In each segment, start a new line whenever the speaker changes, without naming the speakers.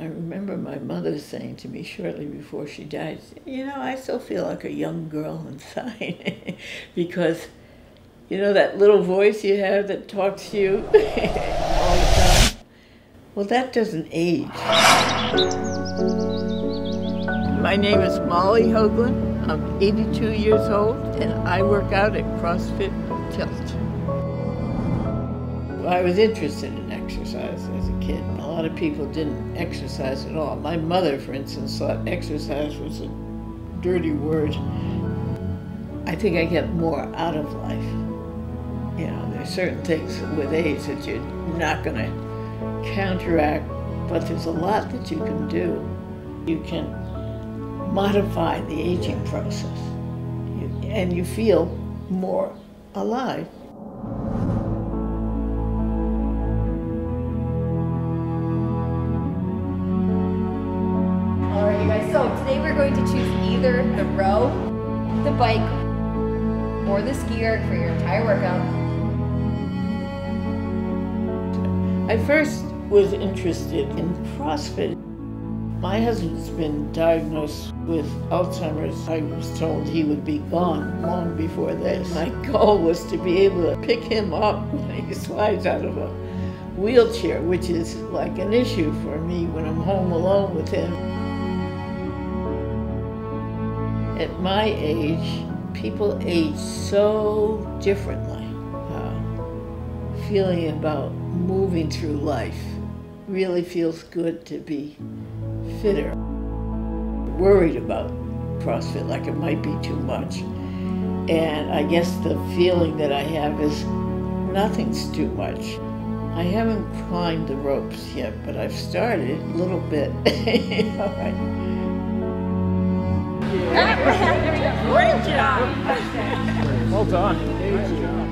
I remember my mother saying to me shortly before she died, You know, I still feel like a young girl inside because, you know, that little voice you have that talks to you all the time? Well, that doesn't age. My name is Molly Hoagland. I'm 82 years old and I work out at CrossFit Tilt. I was interested in exercise kid. A lot of people didn't exercise at all. My mother, for instance, thought exercise was a dirty word. I think I get more out of life. You know, there's certain things with age that you're not going to counteract, but there's a lot that you can do. You can modify the aging process, and you feel more alive.
Today we're going to choose either the row, the bike, or the ski erg for your entire workout.
I first was interested in CrossFit. My husband's been diagnosed with Alzheimer's. I was told he would be gone long before this. My goal was to be able to pick him up when he slides out of a wheelchair, which is like an issue for me when I'm home alone with him. At my age, people age so differently. Uh, feeling about moving through life really feels good to be fitter. Worried about CrossFit, like it might be too much. And I guess the feeling that I have is nothing's too much. I haven't climbed the ropes yet, but I've started a little bit.
Great job. Well done. Great job.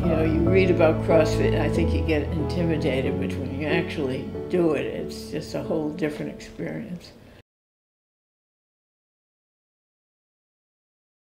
You know, you read about CrossFit, and I think you get intimidated, but when you actually do it, it's just a whole different experience.